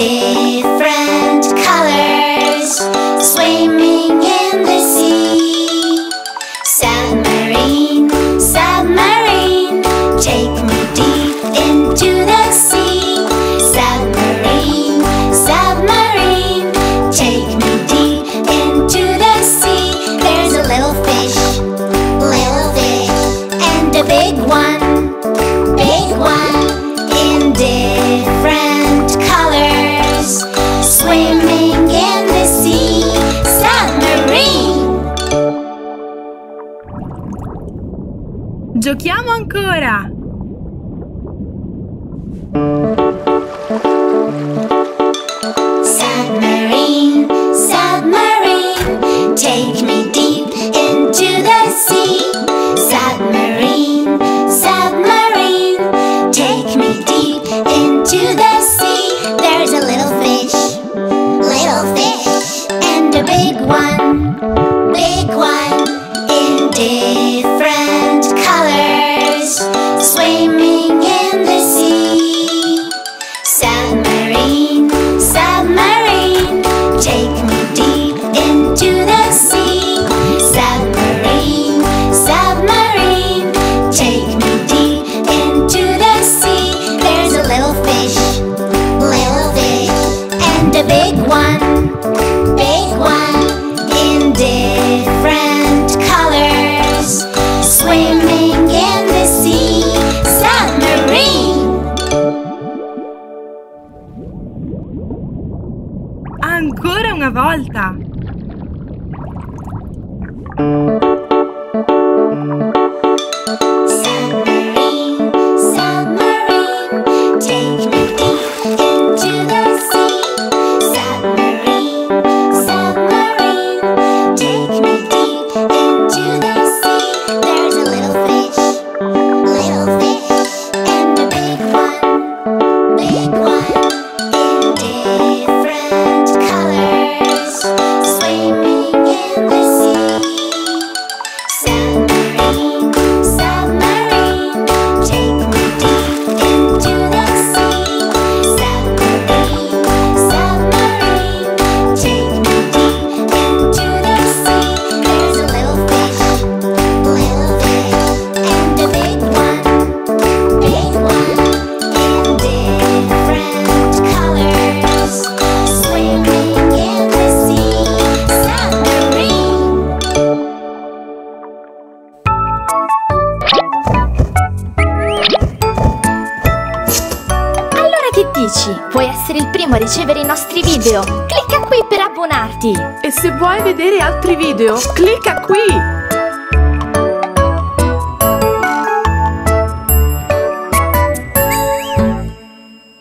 day. Giochiamo ancora! Submarine, submarine, take me deep into the sea. Submarine, submarine, take me deep into the a big one, big one in different colors, swimming in the sea, submarine. Ancora una volta! amici, vuoi essere il primo a ricevere i nostri video? Clicca qui per abbonarti! E se vuoi vedere altri video, clicca qui!